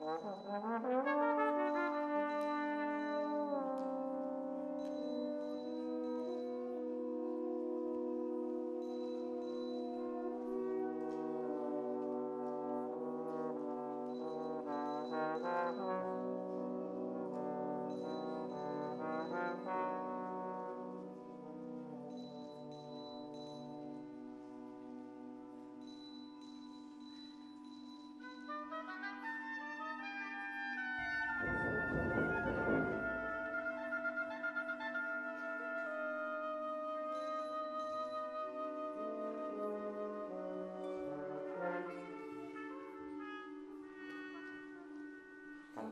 Uh-huh.